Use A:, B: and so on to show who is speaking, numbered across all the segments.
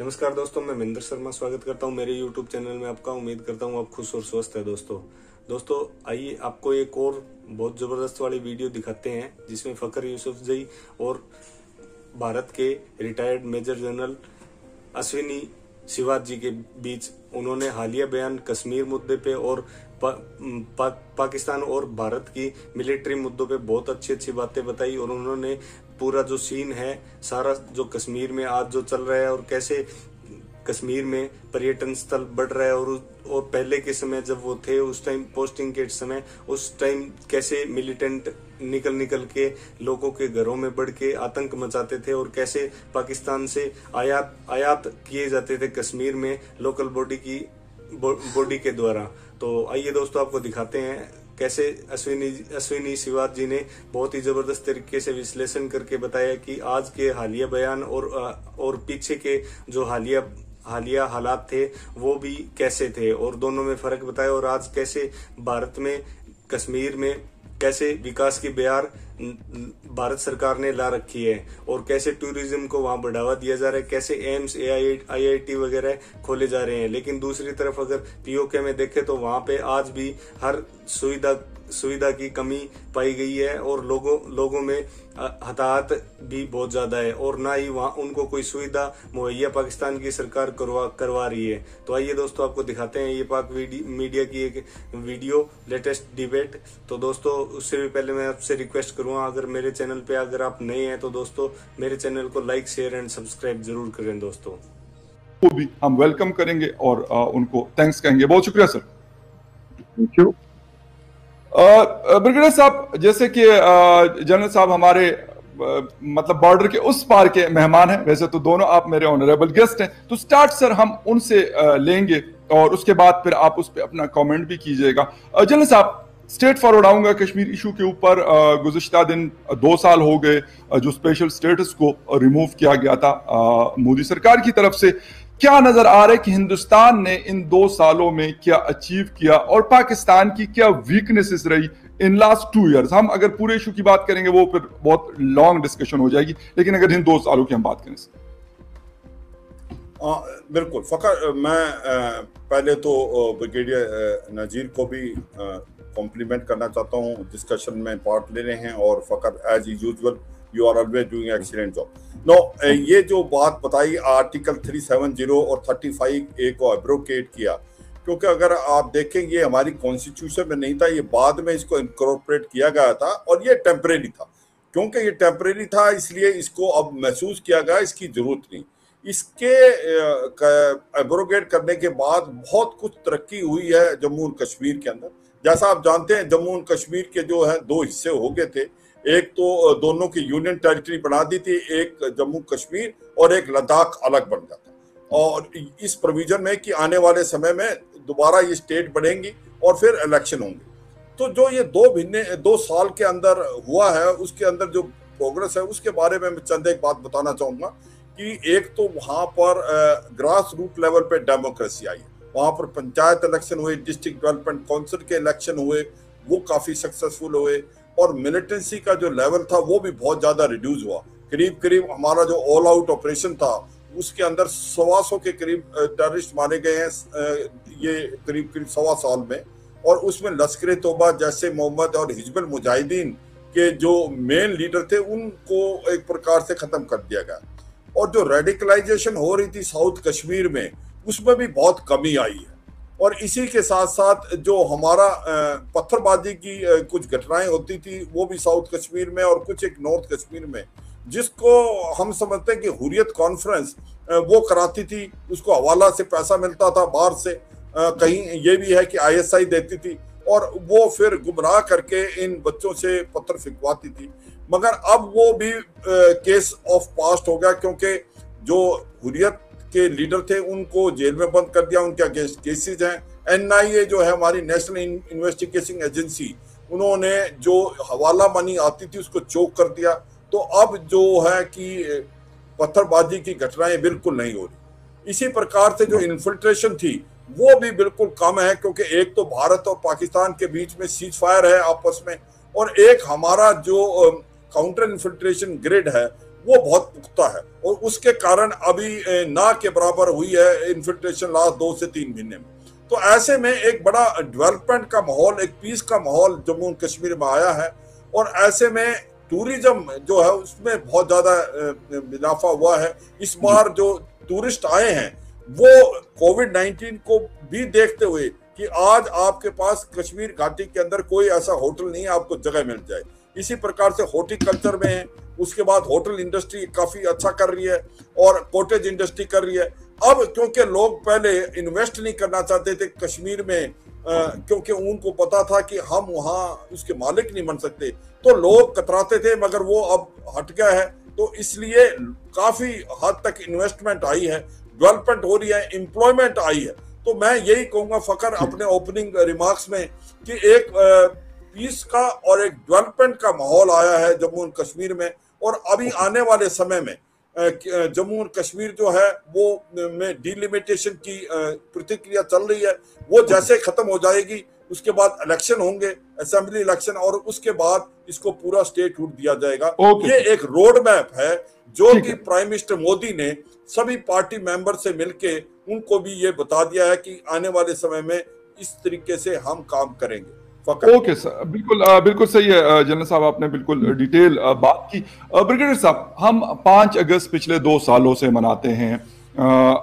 A: नमस्कार दोस्तों मैं महेंद्र शर्मा स्वागत करता हूँ मेरे YouTube चैनल में आपका। उम्मीद करता हूँ आप खुश और स्वस्थ है दोस्तों। दोस्तों आइए आपको एक और बहुत ज़बरदस्त वाली वीडियो दिखाते हैं जिसमें फकर यूसुफ जई और भारत के retired major general Ashwini Siwach ji के बीच उन्होंने हालिया बयान कश्मीर मुद्दे पे और पा, पा, पाकिस्तान और भारत की मिलिट्री मुद्दों पे बहुत अच्छी अच्छी बातें बताई और उन्होंने पूरा जो सीन है, सारा जो कश्मीर में आज जो चल रहा है और कैसे कश्मीर में पर्यटन स्थल बढ़ रहा है और और पहले के समय जब वो थे, उस टाइम पोस्टिंग के समय, उस टाइम कैसे मिलिटेंट निकल निकल के लोगों के घरों में बढ़ के आतंक मचाते थे और कैसे पाकिस्तान से आयात आयात किए जाते थे कश्मीर में लोकल बॉडी की बॉडी के द्वारा। तो आइए दोस्तों, आपको दिखाते हैं कैसे अश्विनी अश्विनी शिवाज जी ने बहुत ही ज़बरदस्त तरीके से विश्लेषण करके बताया कि आज के हालिया बयान और और पीछे के जो हालिया हालिया हालात थे, वो भी कैसे थे? और दोनों में फ़र्क बताया और आज कैसे भारत में कश्मीर में कैसे विकास की बयार भारत सरकार ने ला रखी है और कैसे टूरिज़्म को वहाँ बढ़ावा दिया जा रहा है, कैसे एम्स ए आई टी वगैरह खोले जा रहे हैं। लेकिन दूसरी तरफ़ अगर पीओके में देखें तो वहाँ पे आज भी हर सुविधा सुविधा की कमी पाई गई है और लोगों लोगों में हताहत भी बहुत ज़्यादा है और ना ही वहाँ उनको कोई सुविधा मुहैया पाकिस्तान की सरकार करवा करवा रही है। तो आइए दोस्तों आपको दिखाते हैं ये पाक मीडिया की एक वीडियो लेटेस्ट डिबेट। तो दोस्तों उससे भी पहले मैं आपसे रिक्वेस्ट करूँगा अगर मेरे चैनल पे अगर आप नए हैं तो दोस्तों मेरे चैनल को लाइक शेयर एंड सब्सक्राइब ज़रूर करें दोस्तों।
B: को भी हम वेलकम करेंगे और आ, उनको थैंक्स कहेंगे। बहुत शुक्रिया सर। थैंक यू ब्रिगेडियर साहब, जैसे कि जनरल साहब हमारे मतलब बॉर्डर के उस पार के मेहमान हैं, वैसे तो दोनों आप मेरे ऑनरेबल गेस्ट हैं। तो स्टार्ट सर हम उनसे लेंगे और उसके बाद फिर आप उस पर अपना कमेंट भी कीजिएगा। जनरल साहब स्टेट फॉरवर्ड आऊँगा कश्मीर इशू के ऊपर। गुजशत दिन दो साल हो गए जो स्पेशल स्टेटस को रिमूव किया गया था मोदी सरकार की तरफ़ से। क्या नज़र आ रहा है कि हिंदुस्तान ने इन दो सालों में क्या अचीव किया और पाकिस्तान की क्या वीकनेसेस रही इन लास्ट टू इयर्स हम अगर पूरे इशू की बात करेंगे वो फिर बहुत लॉन्ग डिस्कशन हो जाएगी लेकिन अगर इन दो सालों की हम बात करें
C: आ, बिल्कुल फकर मैं पहले तो ब्रिगेडियर नजीर को भी कॉम्प्लीमेंट करना चाहता हूँ डिस्कशन में पार्ट ले रहे हैं और Fakhar as usual you are always doing excellent job. No ये जो बात बताई, आर्टिकल 370 और 35 ए को एब्रोकेट किया, क्योंकि अगर आप देखें, ये हमारी कॉन्स्टिट्यूशन में नहीं था, ये बाद में इसको इनकॉर्पोरेट किया गया था और ये टेम्परेरी था। क्योंकि ये टेम्परेरी था, इसलिए इसको अब महसूस किया गया, इसकी ज़रूरत नहीं। इसके एब्रोगेट करने के बाद बहुत कुछ तरक्की हुई है जम्मू और कश्मीर के अंदर। जैसा आप जानते हैं, जम्मू एंड कश्मीर के जो है दो हिस्से हो गए थे। एक तो दोनों की यूनियन टेरिटरी बना दी थी, एक जम्मू कश्मीर और एक लद्दाख अलग बन जाता और इस प्रोविज़न में कि आने वाले समय में दोबारा ये स्टेट बढ़ेंगी और फिर इलेक्शन होंगे। तो जो ये दो भिन्न, दो साल के अंदर हुआ है, उसके अंदर जो प्रोग्रेस है, उसके बारे में मैं चंद एक बात बताना चाहूँगा कि एक तो वहाँ पर ग्रास रूट लेवल पे डेमोक्रेसी आई। वहाँ पर पंचायत इलेक्शन हुए डिस्ट्रिक्ट डेवलपमेंट काउंसिल के इलेक्शन हुए, वो काफ़ी सक्सेसफुल हुए। और मिलिटेंसी का जो लेवल था, वो भी बहुत ज़्यादा रिड्यूस हुआ। करीब करीब हमारा जो ऑल आउट ऑपरेशन था, उसके अंदर सवा सौ के करीब टेररिस्ट मारे गए हैं ये करीब करीब सवा साल में। और उसमें लश्कर तोबा जैसे मोहम्मद और हिजबल मुजाहिदीन के जो मेन लीडर थे, उनको एक प्रकार से खत्म कर दिया गया। और जो रेडिकलाइजेशन हो रही थी साउथ कश्मीर में, उसमें भी बहुत कमी आई है। और इसी के साथ साथ जो हमारा पत्थरबाजी की कुछ घटनाएँ होती थी, वो भी साउथ कश्मीर में और कुछ एक नॉर्थ कश्मीर में, जिसको हम समझते हैं कि हुरियत कॉन्फ्रेंस वो कराती थी, उसको हवाला से पैसा मिलता था, बाहर से कहीं ये भी है कि आईएसआई देती थी और वो फिर गुमराह करके इन बच्चों से पत्थर फिकवाती थी। मगर अब वो भी केस ऑफ़ पास्ट हो गया, क्योंकि जो हुरियत के लीडर थे उनको जेल में बंद कर दिया उनके अगेंस्ट केसेज हैं। एनआईए जो है हमारी नेशनल इन्वेस्टिगेशन एजेंसी उन्होंने जो हवाला मनी आती थी उसको चोक कर दिया। तो अब जो है कि पत्थरबाजी की घटनाएँ बिल्कुल नहीं हो रही। इसी प्रकार से जो इन्फिल्ट्रेशन थी वो भी बिल्कुल कम है क्योंकि एक तो भारत और पाकिस्तान के बीच में सीज फायर है आपस में और एक हमारा जो काउंटर इन्फिल्ट्रेशन ग्रिड है वो बहुत पुख्ता है और उसके कारण अभी ना के बराबर हुई है इन्फिल्ट्रेशन लास्ट दो से तीन महीने में। तो ऐसे में एक बड़ा डेवलपमेंट का माहौल एक पीस का माहौल जम्मू कश्मीर में आया है और ऐसे में टूरिज़्म जो है उसमें बहुत ज़्यादा इजाफा हुआ है। इस बार जो टूरिस्ट आए हैं वो कोविड 19 को भी देखते हुए कि आज आपके पास कश्मीर घाटी के अंदर कोई ऐसा होटल नहीं है आपको जगह मिल जाए। इसी प्रकार से हॉर्टिकल्चर में है। उसके बाद होटल इंडस्ट्री काफ़ी अच्छा कर रही है और कोटेज इंडस्ट्री कर रही है। अब क्योंकि लोग पहले इन्वेस्ट नहीं करना चाहते थे कश्मीर में क्योंकि उनको पता था कि हम वहाँ उसके मालिक नहीं बन सकते। तो लोग कतराते थे, मगर वो अब हट गया है। तो इसलिए काफ़ी हद तक इन्वेस्टमेंट आई है। डेवलपमेंट हो रही है एम्प्लॉयमेंट आई है। तो मैं यही कहूँगा फकर अपने ओपनिंग रिमार्क्स में कि एक पीस का और एक डेवलपमेंट का माहौल आया है जम्मू एंड कश्मीर में और अभी आने वाले समय में जम्मू एंड कश्मीर जो है वो में डिलिमिटेशन की प्रतिक्रिया चल रही है। वो जैसे खत्म हो जाएगी उसके बाद इलेक्शन होंगे असेंबली इलेक्शन और उसके बाद इसको पूरा स्टेट हुड दिया जाएगा। ये एक रोड मैप है जो कि प्राइम मिनिस्टर मोदी ने सभी पार्टी मेंबर से मिलके उनको भी ये बता दिया है कि आने वाले समय में इस तरीके से हम काम करेंगे।
B: ओके सर बिल्कुल बिल्कुल सही है जनरल साहब, आपने बिल्कुल डिटेल बात की। ब्रिगेडियर साहब, हम पाँच अगस्त पिछले दो सालों से मनाते हैं।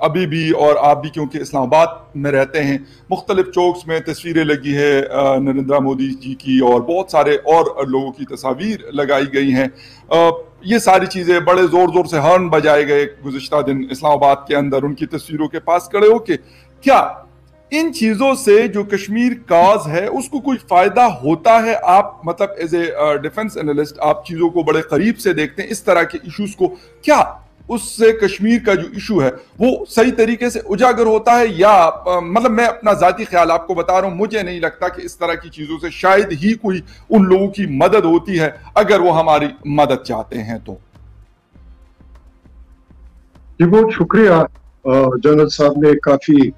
B: अभी भी और आप भी क्योंकि इस्लामाबाद में रहते हैं, मुख्तलिफ़ चौक्स में तस्वीरें लगी है नरेंद्र मोदी जी की और बहुत सारे और लोगों की तस्वीर लगाई गई हैं। ये सारी चीज़ें बड़े ज़ोर ज़ोर से हॉर्न बजाए गए गुजशत दिन इस्लामाबाद के अंदर, उनकी तस्वीरों के पास खड़े होके। क्या इन चीज़ों से जो कश्मीर काज है, उसको कोई फ़ायदा होता है? आप मतलब एज ए डिफेंस एनालिस्ट आप चीज़ों को बड़े करीब से देखते हैं, इस तरह के इश्यूज़ को। क्या उससे कश्मीर का जो इशू है, वो सही तरीके से उजागर होता है? या मतलब मैं अपना जाती ख्याल आपको बता रहा हूँ, मुझे नहीं लगता कि इस तरह की चीज़ों से शायद ही कोई उन लोगों की मदद होती है, अगर वो हमारी मदद चाहते हैं तो।
D: जी, बहुत शुक्रिया जनरल साहब ने काफ़ी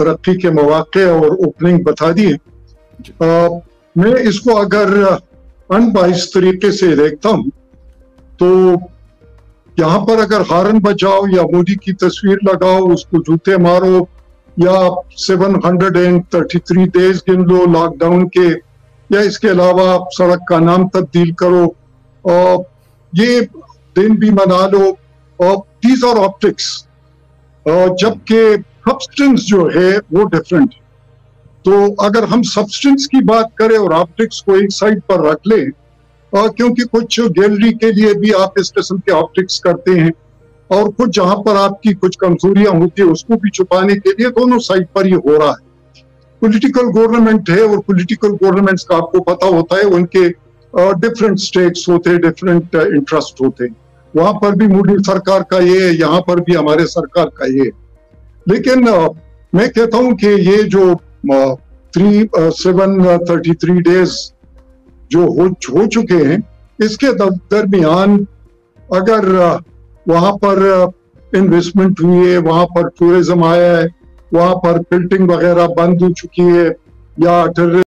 D: तरक्की के मौके और ओपनिंग बता दिए। मैं इसको अगर अनबाइस तरीके से देखता हूँ तो यहाँ पर अगर हारन बजाओ या मोदी की तस्वीर लगाओ उसको जूते मारो या 733 डेज़ गिन लो लॉकडाउन के या इसके अलावा आप सड़क का नाम तब्दील करो और ये दिन भी मना लो। और दीज आर ऑप्टिक्स जबकि सब्सटेंस जो है, वो डिफरेंट है। तो अगर हम सब्सटेंस की बात करें और ऑप्टिक्स को एक साइड पर रख लें क्योंकि कुछ गैलरी के लिए भी आप इस किस्म के ऑप्टिक्स करते हैं, और कुछ जहाँ पर आपकी कुछ कमजोरियाँ होती है, उसको भी छुपाने के लिए दोनों साइड पर ये हो रहा है। पॉलिटिकल गवर्नमेंट है और पॉलिटिकल गवर्नमेंट्स का आपको पता होता है, उनके डिफरेंट स्टेट्स होते हैं डिफरेंट इंटरेस्ट होते हैं। वहाँ पर भी मोदी सरकार का ये है, यहाँ पर भी हमारे सरकार का ये लेकिन मैं कहता हूँ कि ये जो three seven thirty three days जो हो, हो चुके हैं इसके दरमियान अगर वहाँ पर इन्वेस्टमेंट हुई है वहाँ पर टूरिज़्म आया है वहाँ पर बिल्डिंग वगैरह बंद हो चुकी है या